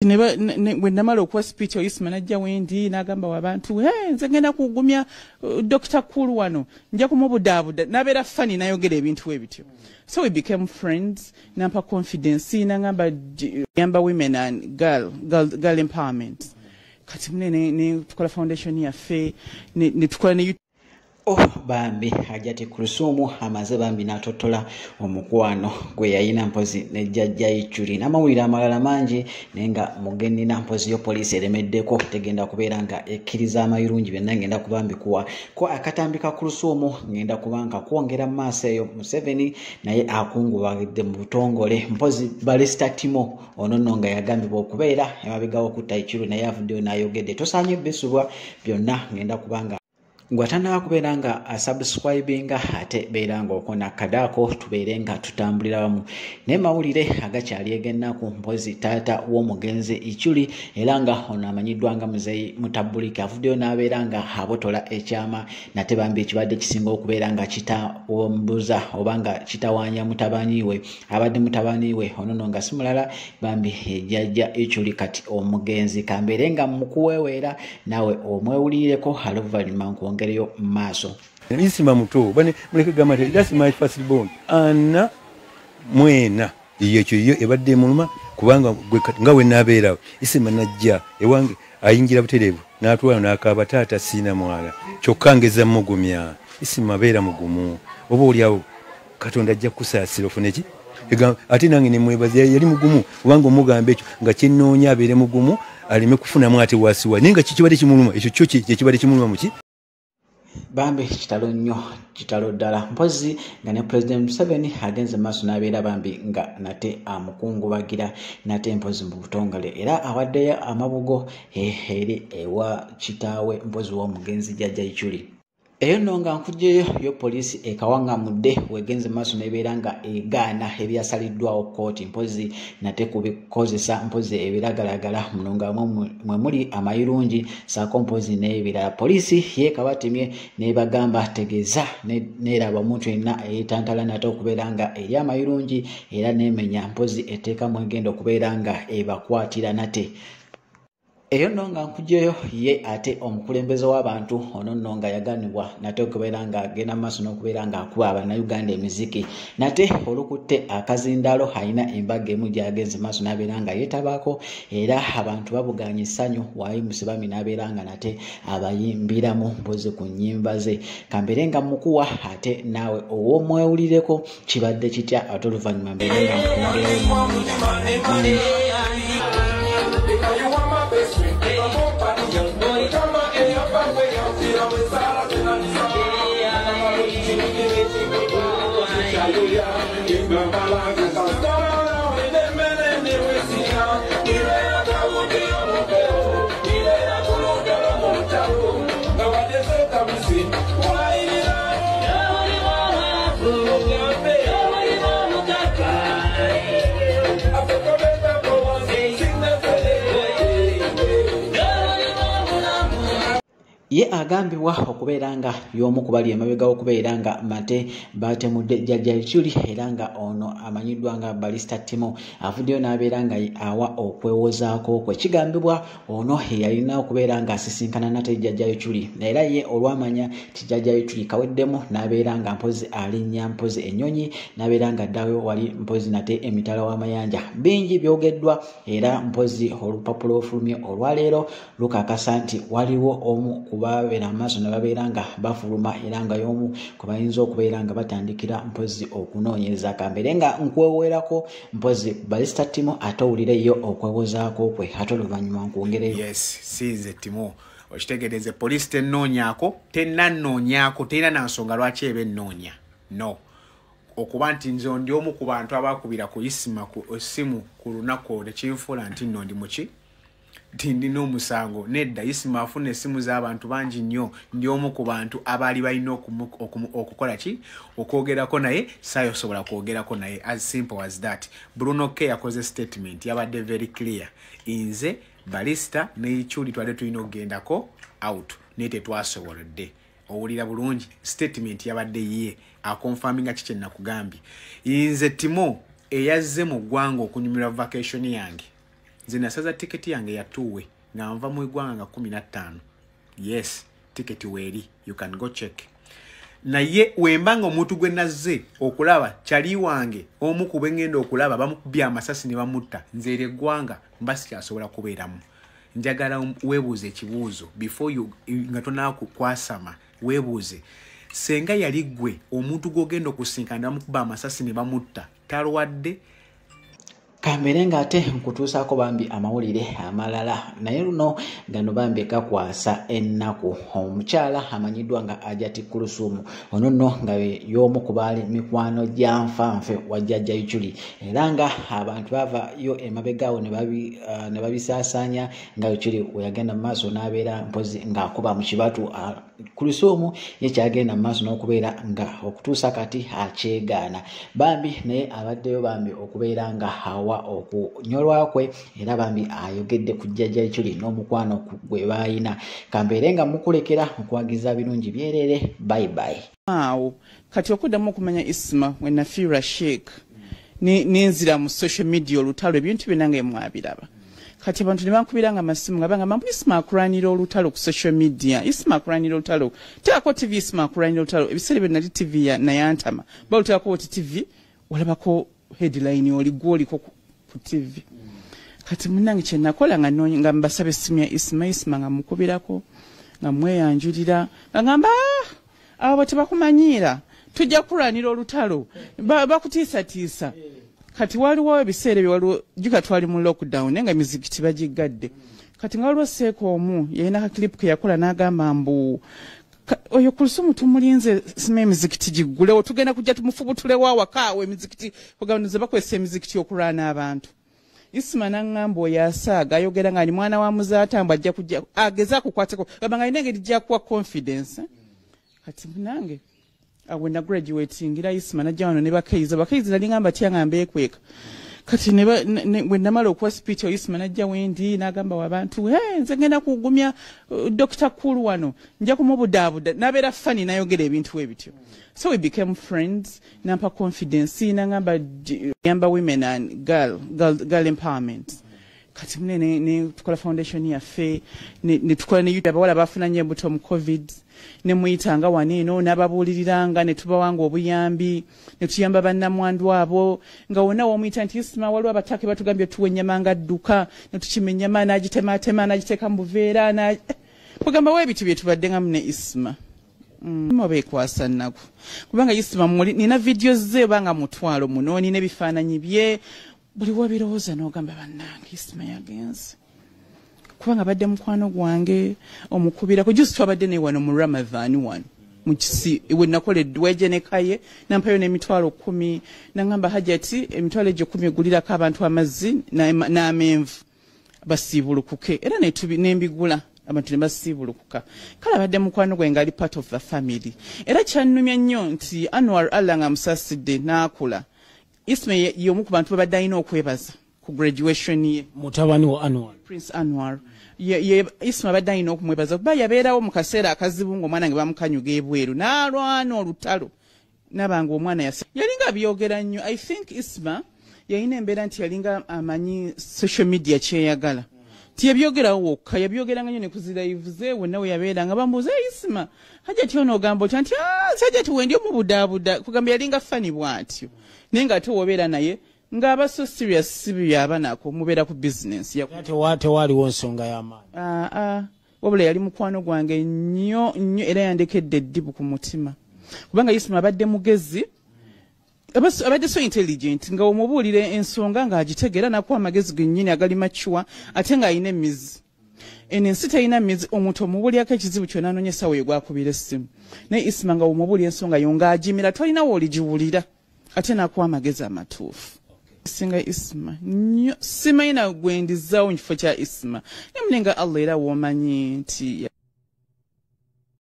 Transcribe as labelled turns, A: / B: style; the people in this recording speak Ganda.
A: bwe namala okuwa speech oyisima najja wendi n'agamba wabantu nze ngenda kugumya uh, dr cool wano nja kumubudaabuda n'abeera fani nayogera ebintu ebityo so we became friends nampa confidence nagamba yamba women and girl, girl, girl empowerment. Kati mune netukola foundation yaffe netukola ne
B: oh bambi ajati kulusuumu amaze bambi n'atotola omukwano gwe yayina mpozi nejjajja ichuli n'amawulire amalala mangi naye nga mugenina mpozi yo poliisi eremeddeko. Tegenda kubeera nga ekkiriza amayirungi byonna ngenda kuba mbikuwa. Ko akatambika ku lusuumu ngenda kuba nga kwongera mu maaso eyo museveni naye akungubagidde mu butongole. Mpozi balista timo ono nno nga yagambibwa okubeera emabegawo kutta ichulu naye avuddeyo n'ayogedde tosaanye bisubwa byonna ngenda kuba nga gwatanaba kubeera nga asubscribinga ate beera nga okona kadaako tubeere nga tutambulira wamu. Naye mawulire agakyali egennaku mpozi taata w'omugenzi ichuli era nga ono amanyiddwa nga muzeyi mutabulika avuddeyo n'abeera nga abotola ekyama nate bambi ekibadde kisinga okubeera nga kitawombuza oba nga kitawaanya mutabaniwe abadde mutabaniwe onono nga si mulala bambi ejjajja ichuli kati omugenzi kambeere nga mukuweweera nawe omwewulireko oluvannyuma nkuwonge ngereyo maaso
C: isima muto muleke gamba nti thats my first born. Ana mwena yekyo yo ebadde muluma kubanga nga wenabeerawo isima najja ewange ayingira butereevu natwala nakaba taata siina mwala. Kyokka ngeza mugumya isima beera mugumu. Oba oliawo katonda ajja kusaasira ofuneki ate nange nemwebaza yali mugumu kubanga omugamba ekyo nga kyenoonya abeere mugumu aleme kufunamu ate wasiwa. Naye nga kikibadde kimuluma ekyo kyo kyekibadde kimuluma muki
B: bambi kitalo nnyo kitalo ddala. Mpozi nga ne president museveni agenze maaso n'abeera bambi nga nate amukungubagira nate mpozi mu butongole. Era awaddeyo amabugo eri ewa kitaawe mpozi w'omugenzi jjajja ichuli eyo nno nga nkugyeyo yo poliisi ekawaŋŋamudde wegenze maaso nebeera nga egaana ebyasaliddwawo kooti mpozi nate kubikozesa mpozi ebiragalagala muno nga mwe muli amayirungi saako mpozi n'ebirala. Poliisi yeekabatemye nebagamba tegeeza neeraba omuntu yenna eyetantala nate okubeera nga eri amayirungi era nemenya mpozi eteekamu egenda okubeera nga ebakwatira nate eyo nno nga nkugyeyo ye ate omukulembeze w'abantu ono nno nga yaganibwa nate okubeera nga agenda mu maaso n'okubeera nga akuba abannayuganda emiziki. Nate olukutte akazindaalo alina embaga emu gyagenze maaso n'abeera nga yeetabaako era abantu babuganya essanyu wayimusi bami n'abeera nga nate abayimbiramu mpozi ku nnyimba ze. Kambeere nga mukuwa ate naawe ow'omwewulireko kibadde kitya ate oluvannyuma mbeere nga nkuongerayo
D: Bye-bye.
B: Ye agambibwa okubeera nga y'omu ku bali emabega okubeera nga mate batemudde jjajja ichuli era nga ono amanyiddwa nga balista timo. Avuddeyo n'abeera nga awa okwewozaako kwe kigambibwa ono yalina okubeera nga asisinkana nate jjajja ichuli era ye olwamanya ti jjajja ichuli kaweddemu n'abeera nga mpozi alinnya mpozi ennyonyi n'abeera nga ddayo wali mpozi nate emitala w'amayanja. Bingi byogeddwa era mpozi olupapula ofulumye olwaleero lukakasa nti waliwo omu ku babeera amaaso ne babeera nga bafuluma era nga y'omu kwe bayinza okubeera nga batandikira mpozi okunoonyereza kambeere nga nkweweerako mpozi balista timo ate owulireyo okwewozaako kwe ate oluvannyuma nkwongereyo
E: yes siinze timo. Okitegereze poliisi tenoonyaako tenanoonyaako terina nansonga lwaki eba ennoonya no. Okuba nti nze ndi omu ku bantu abakubira ku isima ku essimu ku lunaku tekinfuula nti nno ndi muki tindina omusango. Nedda isima afuna essimu z'abantu bangi nnyo. Ndi omu ku bantu abaali balina okukola ki? Okwogerako naye saayosobola kwogerako naye. As simple as that. Bruno k yakoze statement yabadde very clear. Nze balista neichuli twali tulina okugendako out. Naye tetwasobolodde owulira bulungi? Statement yabadde ye. Akonfaminga ki kyenakugambye nze timo eyazze mu ggwanga okunyumirwa vacation yange nze nasaza tiketi yange yatuwe nga nva mu eggwanga nga kumi nattaano yes tiketi weeri you can go check. Naye wemba nga omuntu gwe nazze okulaba kyali wange omu ku bengenda okulaba bamukubye amasasi ne bamutta nze eryo eggwanga mba sikyasobola kubeeramu. Njagala weebuuze ekibuuzo before you nga tonaa kwasama weebuuze. Senga yali gwe omuntu gw'ogenda okusinkana ne bamukuba amasasi ne bamutta talwadde
B: kambeere ng'ate nkutuusaako bambi amawulire amalala. Naye luno gano bambi gakwasa ennaku. Omukyala amanyiddwa nga ajati kulusuumu ono nno nga y'omu ku baali mikwano gya nfanfe wa jjajja yuculi era nga abantu baavayo emabegaawo ne babi- ne babisaasaanya nga yuculi we yagenda mu maaso n'abeera mpozi ng'akuba mu kibatu ah, kulusuumu ye kyagenda mu maaso n'okubeera nga okutuusa kati akyegaana. Bambi naye abaddeyo bambi okubeera nga awa okunyolwa kwe era bambi ayogedde ku jjajja ekyuli n'omukwano ku- gwe baayina kambeere nga mukulekera okuwagiza birungi byereere bayibayi
A: awo kati okuddamu okumanya isima we nafiira sheik ne- nenzira mu social media olutalo ebintu byonna nga emwabiraba kati abantu ne amasimu nga bangamba mbu isima akulwanira olutalo ku social media. Isima akulwanira olutalo. Teako tv isima akulwanira olutalo. Ebiseera byo nali tv ya- nayantama balutako oti tv walabako headline oli gwoliko ku tv kati munange kyenakola nga noonya- nga mbasaba essimu ya isima isima nga mukubirako nga mweyanjulira nga ngamba "Ah, abo tebakumanyiira tujja kulwanira olutalo. Ba- bakutiisatiisa kati waliwo ebiseera ebyo waliwo juga twali mu lockdown naye nga mizikiti bagiggadde kati nga waliwo seeka omu yalina kakilipu ke yakola n'agamba mbu "Ka- oyo kulusumu tumulinze sima emizikiti giggulewo tugenda kujja tumufubutulewo awaka awo emizikiti kugamba ze bakozesa emizikiti okulwana abantu. Isima naŋŋamba oyo asaaga ayogera nga ali mwana wa muzaatambwa ajja kujja ageze akukwateko. Gamba nga alina engeri gy'akuwa confidence. Kati munange awe na graduatingira isima najja wano ne bakaiza bakaiza nalingamba tya nga mbeekweka kati ne ne- namala okuwa speech oyo isima najja wendi n'agamba wabantu "Hey, nze ngenda kugumya uh, dr kulu wano nja kumubudaabuda n'abeera fani nayogera ebintu ebityo so we became friends nampa confidence nangamba "J- yamba women and girl, girl, girl empowerment kati mune ne, ne tukola foundation yaffe ne, ne tukola ne youtube abawala bafunanye embuto mu covid ne muyitanga waneno nababuliriranga ne tubawanga obuyambi ne tuyamba bannamwandu abo. Nga wonna womuyita nti isima waliwo abatake batugambye tuwa ennyama nga dduka ne tukima ennyama n'agitematema n'agiteeka mu buveera na- kugamba weebiti bye tubadde nga mune isima Mm. oba ekwasa nnaku. Kubanga isima muli nina vidiyo ze banga mutwalo munoni ne bifananyi bye buli wabirowooza n'ogamba bannange isima yagenze kubanga badde mukwano gwange omukubirako jusi twabadde naye wano mu ramadhan wano mukisi we nakola eddweje nekaye nampayo n'emitwalo kumi. Nagamba hajati emitwalo egyo kumi egulirako abantu amazzi n'amenvu basiibulukuke. Era nembigula abantu ne basiibulukuka. Kale abadde mukwano gwe ngaali part of the family. Era kyannumya nnyo nti anwar allah nga musasidde n'akula. isma ye- y'omu ku bantu babadde alina okwebaza ku graduation ye.
F: Mutabani wa anwar.
A: Prince anwar. Ye- isma badde alina okumwebaza kuba yabeerawo mu kaseera akazibu ng'omwana nge bamukanyuga ebweru. N'alwana olutalo. Nabanga omwana yase yalinga byogera nnyo. I think isma yalina embeera nti yalinga amanyi social media kyeyagala tiyabyogerawo wokka yabyogeranga nnyo ne kuziraivuze wonna we yabeera nga bambuuza "Hey, isma hajja ti onogamba otya nti "Ah, sajja ti wendi omubudaabuda kugamba yalinga fani bw'atyo. Naye ng'ate wobeera naye ng'aba so serious si byaba nako mubeera ku bizinensi
F: tewaaliwo nsonga y'amaanyi
A: aa wabula yali mukwano gwange nnyo nnyo era yandekedde eddibu ku mutima. Kubanga isima abadde mugezi abadde so intelligent nga omubuulira ensonga ng'agitegeera nakuwa amagezi gennyini agali macuwa ate ng'alina emizi eno ensi terina mizi omuntu omubuulyako ekizibu kyonna anoonya essaawa eyo gwakubira essimu. Naye isima nga womubuulira ensonga yo ng'agimira tolina wooligiwulira ate nakuwa amagezi amatuufu. Singa isima nnyo simanyi na gwe ndizaawo mu kifo kya isima naye munenga allah era woomanyi nti